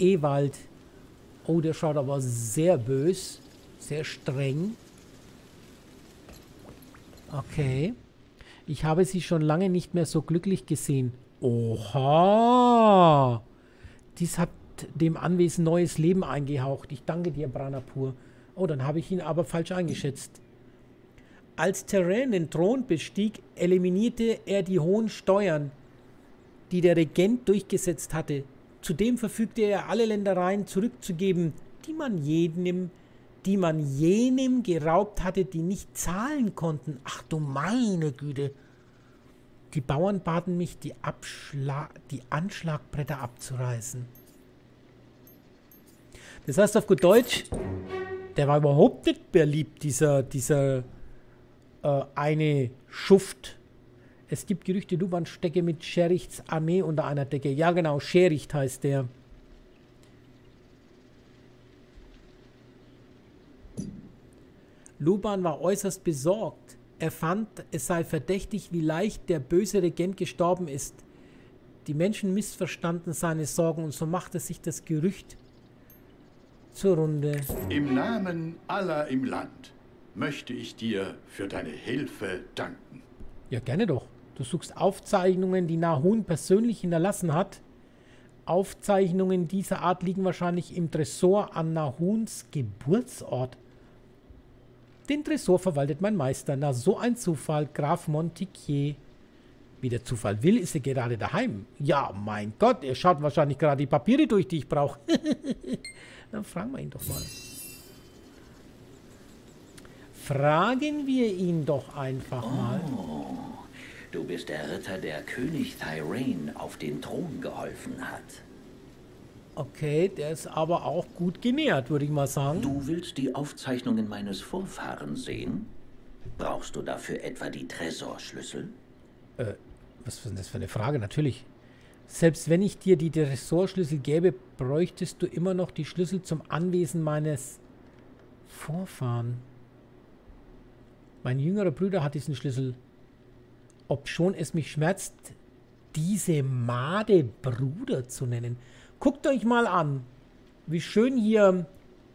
Ewald. Oh, der schaut aber sehr bös. Sehr streng. Okay. Ich habe sie schon lange nicht mehr so glücklich gesehen. Oha! Dies hat dem Anwesen neues Leben eingehaucht. Ich danke dir, Branapur. Oh, dann habe ich ihn aber falsch eingeschätzt. Als Terrain den Thron bestieg, eliminierte er die hohen Steuern, die der Regent durchgesetzt hatte. Zudem verfügte er alle Ländereien zurückzugeben, die man jedem, die man jenem geraubt hatte, die nicht zahlen konnten. Ach du meine Güte. Die Bauern baten mich, die, Abschla die Anschlagbretter abzureißen. Das heißt auf gut Deutsch, der war überhaupt nicht beliebt, dieser, dieser äh, eine Schuft. Es gibt Gerüchte, Luban stecke mit Scherichts Armee unter einer Decke. Ja genau, Schericht heißt der. Luban war äußerst besorgt. Er fand, es sei verdächtig, wie leicht der böse Regent gestorben ist. Die Menschen missverstanden seine Sorgen und so machte sich das Gerücht zur Runde. Im Namen aller im Land möchte ich dir für deine Hilfe danken. Ja, gerne doch. Du suchst Aufzeichnungen, die Nahun persönlich hinterlassen hat. Aufzeichnungen dieser Art liegen wahrscheinlich im Tresor an Nahuns Geburtsort. Den Tresor verwaltet mein Meister. Na, so ein Zufall, Graf Montiquier. Wie der Zufall will, ist er gerade daheim. Ja, mein Gott, er schaut wahrscheinlich gerade die Papiere durch, die ich brauche. Dann fragen wir ihn doch mal. Fragen wir ihn doch einfach mal. Oh, du bist der Ritter, der König Thyrain auf den Thron geholfen hat. Okay, der ist aber auch gut genährt, würde ich mal sagen. Du willst die Aufzeichnungen meines Vorfahren sehen? Brauchst du dafür etwa die Tresorschlüssel? Äh, was ist denn das für eine Frage? Natürlich. Selbst wenn ich dir die Tresorschlüssel gäbe, bräuchtest du immer noch die Schlüssel zum Anwesen meines Vorfahren. Mein jüngerer Bruder hat diesen Schlüssel. Ob schon es mich schmerzt, diese Made Bruder zu nennen. Guckt euch mal an, wie schön hier,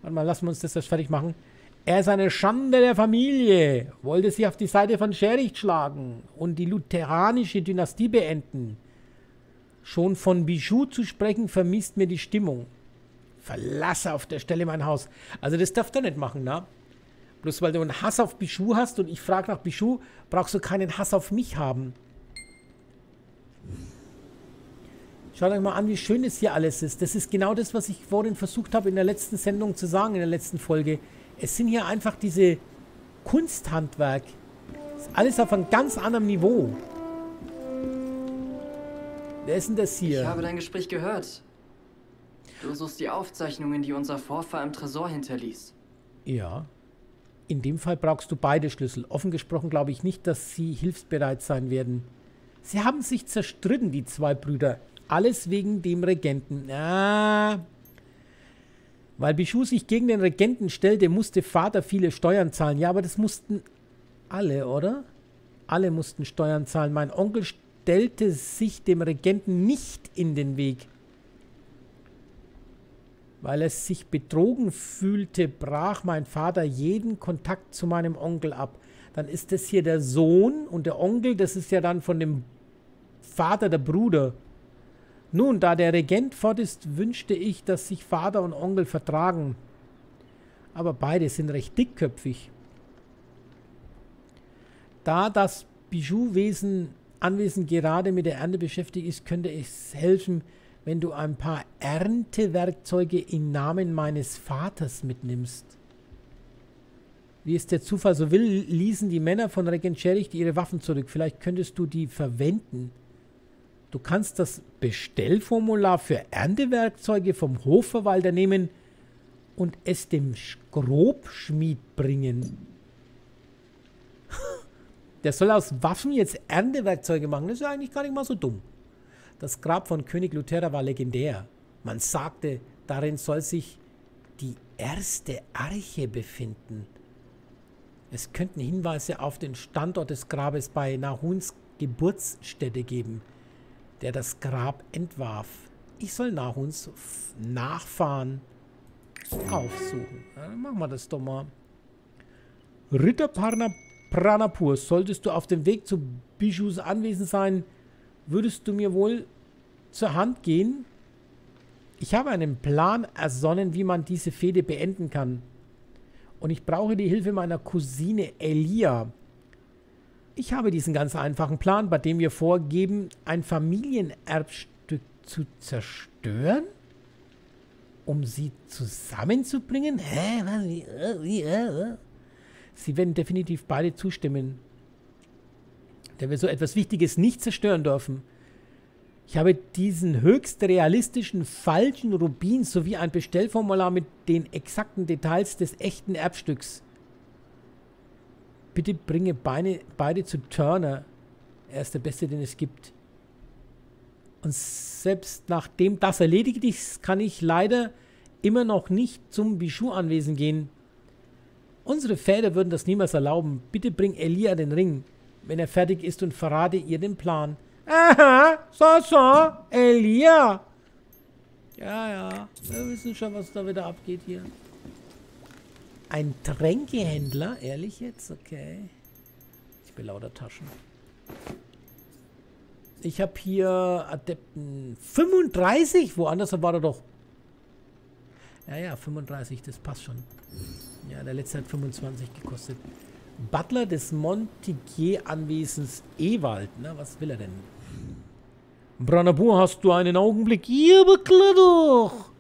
warte mal, lassen wir uns das erst fertig machen. Er ist eine Schande der Familie, wollte sich auf die Seite von Schericht schlagen und die lutheranische Dynastie beenden. Schon von Bijou zu sprechen, vermisst mir die Stimmung. Verlasse auf der Stelle mein Haus. Also das darfst du nicht machen, ne? Bloß weil du einen Hass auf Bijou hast und ich frage nach Bijou, brauchst du keinen Hass auf mich haben. Schaut euch mal an, wie schön es hier alles ist. Das ist genau das, was ich vorhin versucht habe in der letzten Sendung zu sagen, in der letzten Folge. Es sind hier einfach diese Kunsthandwerk. Alles auf einem ganz anderen Niveau. Wer ist denn das hier? Ich habe dein Gespräch gehört. Du suchst die Aufzeichnungen, die unser Vorfahr im Tresor hinterließ. Ja. In dem Fall brauchst du beide Schlüssel. Offen gesprochen glaube ich nicht, dass sie hilfsbereit sein werden. Sie haben sich zerstritten, die zwei Brüder. Alles wegen dem Regenten. Ah. Weil Bichou sich gegen den Regenten stellte, musste Vater viele Steuern zahlen. Ja, aber das mussten alle, oder? Alle mussten Steuern zahlen. Mein Onkel stellte sich dem Regenten nicht in den Weg. Weil er sich betrogen fühlte, brach mein Vater jeden Kontakt zu meinem Onkel ab. Dann ist das hier der Sohn und der Onkel, das ist ja dann von dem Vater der Bruder. Nun, da der Regent fort ist, wünschte ich, dass sich Vater und Onkel vertragen. Aber beide sind recht dickköpfig. Da das Bijou-Wesen Anwesen gerade mit der Ernte beschäftigt ist, könnte es helfen, wenn du ein paar Erntewerkzeuge im Namen meines Vaters mitnimmst. Wie es der Zufall so will, ließen die Männer von Regent Schericht ihre Waffen zurück. Vielleicht könntest du die verwenden. Du kannst das Bestellformular für Erntewerkzeuge vom Hofverwalter nehmen und es dem Grobschmied bringen. Der soll aus Waffen jetzt Erntewerkzeuge machen. Das ist ja eigentlich gar nicht mal so dumm. Das Grab von König Luthera war legendär. Man sagte, darin soll sich die erste Arche befinden. Es könnten Hinweise auf den Standort des Grabes bei Nahuns Geburtsstätte geben der das Grab entwarf. Ich soll nach uns Nachfahren aufsuchen. Dann machen wir das doch mal. Ritter Parna Pranapur, solltest du auf dem Weg zu Bijus Anwesen sein, würdest du mir wohl zur Hand gehen? Ich habe einen Plan ersonnen, wie man diese Fehde beenden kann. Und ich brauche die Hilfe meiner Cousine Elia. Ich habe diesen ganz einfachen Plan, bei dem wir vorgeben, ein Familienerbstück zu zerstören? Um sie zusammenzubringen? Hä? Äh? Äh, äh? Sie werden definitiv beide zustimmen. Da wir so etwas Wichtiges nicht zerstören dürfen. Ich habe diesen höchst realistischen falschen Rubin sowie ein Bestellformular mit den exakten Details des echten Erbstücks. Bitte bringe beide, beide zu Turner. Er ist der Beste, den es gibt. Und selbst nachdem das erledigt ist, kann ich leider immer noch nicht zum Bijou-Anwesen gehen. Unsere Väter würden das niemals erlauben. Bitte bring Elia den Ring, wenn er fertig ist und verrate ihr den Plan. Aha, so, so, Elia. Ja, ja, wir wissen schon, was da wieder abgeht hier. Ein Tränkehändler, ehrlich jetzt? Okay. Ich bin lauter Taschen. Ich habe hier Adepten 35. Woanders war er doch. Ja, ja, 35, das passt schon. Ja, der letzte hat 25 gekostet. Butler des Montigier-Anwesens Ewald. Na, was will er denn? Branabur, hast du einen Augenblick? Ja, klar doch.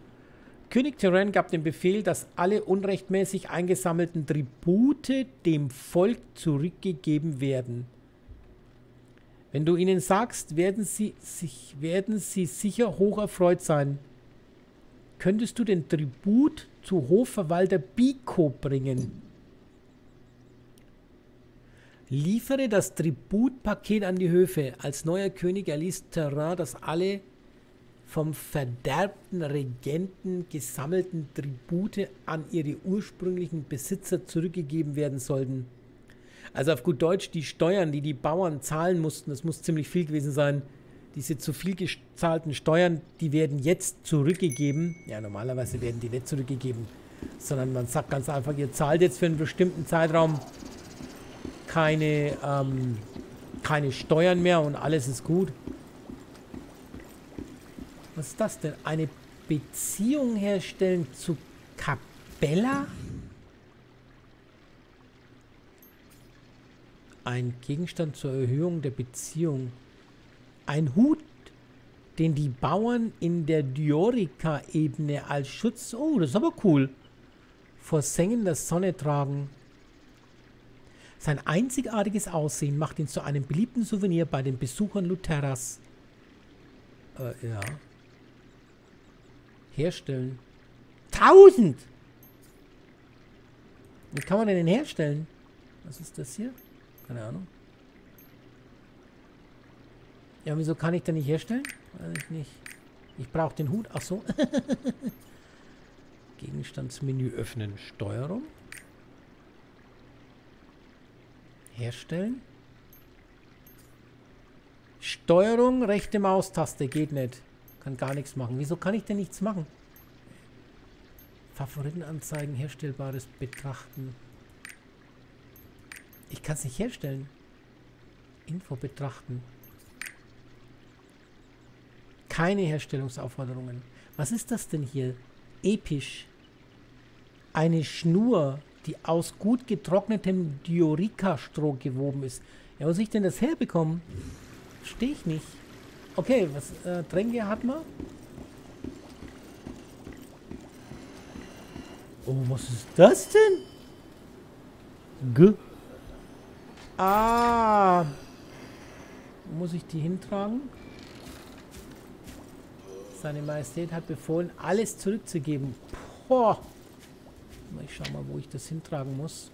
König Tyrann gab den Befehl, dass alle unrechtmäßig eingesammelten Tribute dem Volk zurückgegeben werden. Wenn du ihnen sagst, werden sie, sich, werden sie sicher hoch erfreut sein. Könntest du den Tribut zu Hofverwalter Biko bringen? Liefere das Tributpaket an die Höfe. Als neuer König erließ Terrain, dass alle vom verderbten Regenten gesammelten Tribute an ihre ursprünglichen Besitzer zurückgegeben werden sollten. Also auf gut Deutsch, die Steuern, die die Bauern zahlen mussten, das muss ziemlich viel gewesen sein, diese zu viel gezahlten Steuern, die werden jetzt zurückgegeben. Ja, normalerweise werden die nicht zurückgegeben, sondern man sagt ganz einfach, ihr zahlt jetzt für einen bestimmten Zeitraum keine, ähm, keine Steuern mehr und alles ist gut. Was ist das denn? Eine Beziehung herstellen zu Capella? Ein Gegenstand zur Erhöhung der Beziehung. Ein Hut, den die Bauern in der Diorica-Ebene als Schutz... Oh, das ist aber cool. Vor sengender Sonne tragen. Sein einzigartiges Aussehen macht ihn zu einem beliebten Souvenir bei den Besuchern Lutheras. Äh, ja. Herstellen. 1000! Wie kann man denn den herstellen? Was ist das hier? Keine Ahnung. Ja, wieso kann ich den nicht herstellen? Weiß ich nicht. Ich brauche den Hut. Ach so. Gegenstandsmenü öffnen. Steuerung. Herstellen. Steuerung, rechte Maustaste, geht nicht. Kann gar nichts machen. Wieso kann ich denn nichts machen? Favoriten anzeigen, herstellbares betrachten. Ich kann es nicht herstellen. Info betrachten. Keine Herstellungsaufforderungen. Was ist das denn hier? Episch. Eine Schnur die aus gut getrocknetem Diorika-Stroh gewoben ist. Ja, wo soll ich denn das herbekommen? Verstehe ich nicht. Okay, was äh, Tränke hat man? Oh, was ist das denn? G. Ah. Wo muss ich die hintragen? Seine Majestät hat befohlen, alles zurückzugeben. Boah. Ich schau mal, wo ich das hintragen muss.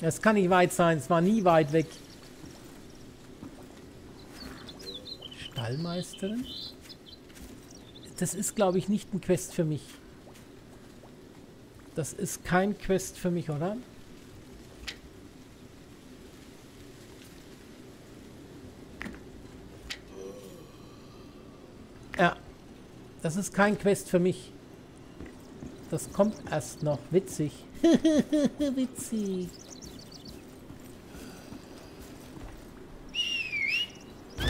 Es kann nicht weit sein. Es war nie weit weg. Stallmeisterin? Das ist, glaube ich, nicht ein Quest für mich. Das ist kein Quest für mich, oder? Das ist kein Quest für mich. Das kommt erst noch. Witzig. Witzig.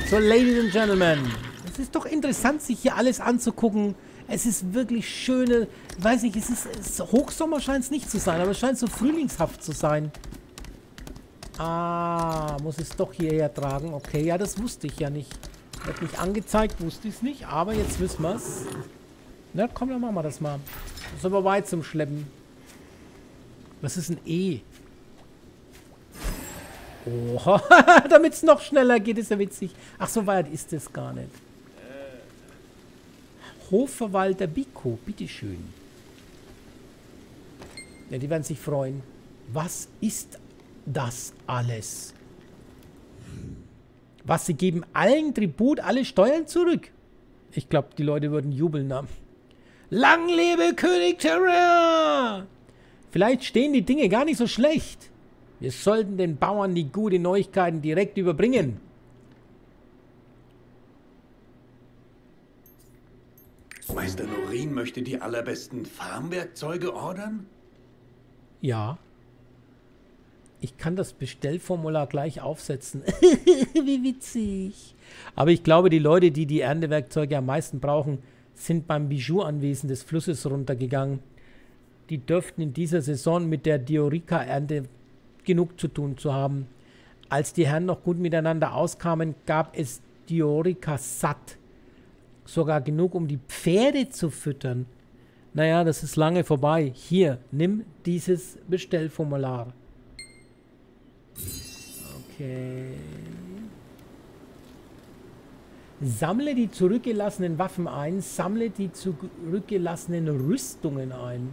So, Ladies and Gentlemen. Es ist doch interessant, sich hier alles anzugucken. Es ist wirklich schöne, weiß nicht, es ist, es ist Hochsommer scheint es nicht zu sein, aber es scheint so frühlingshaft zu sein. Ah, muss es doch hierher tragen. Okay, ja, das wusste ich ja nicht. Wird nicht angezeigt, wusste ich es nicht, aber jetzt wissen wir es. Na komm, dann machen wir das mal. Das ist aber weit zum Schleppen. Was ist ein E? Oh, damit es noch schneller geht, ist ja witzig. Ach, so weit ist es gar nicht. Hofverwalter Biko, bitteschön. Ja, die werden sich freuen. Was ist das alles? Was, sie geben allen Tribut, alle Steuern zurück? Ich glaube, die Leute würden jubeln. Na. Lang lebe König Terra! Vielleicht stehen die Dinge gar nicht so schlecht. Wir sollten den Bauern die guten Neuigkeiten direkt überbringen. Meister Norin möchte die allerbesten Farmwerkzeuge ordern? Ja. Ich kann das Bestellformular gleich aufsetzen. Wie witzig. Aber ich glaube, die Leute, die die Erntewerkzeuge am meisten brauchen, sind beim Bijou-Anwesen des Flusses runtergegangen. Die dürften in dieser Saison mit der Diorika-Ernte genug zu tun zu haben. Als die Herren noch gut miteinander auskamen, gab es Diorika satt. Sogar genug, um die Pferde zu füttern. Naja, das ist lange vorbei. Hier, nimm dieses Bestellformular. Okay. Sammle die zurückgelassenen Waffen ein. Sammle die zurückgelassenen Rüstungen ein.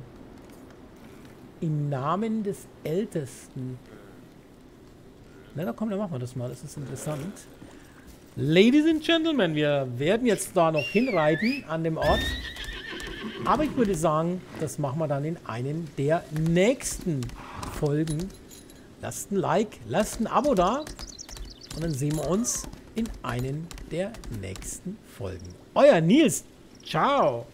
Im Namen des Ältesten. Na, da komm, dann machen wir das mal. Das ist interessant. Ladies and Gentlemen, wir werden jetzt da noch hinreiten an dem Ort. Aber ich würde sagen, das machen wir dann in einem der nächsten Folgen. Lasst ein Like, lasst ein Abo da. Und dann sehen wir uns in einem der nächsten Folgen. Euer Nils. Ciao.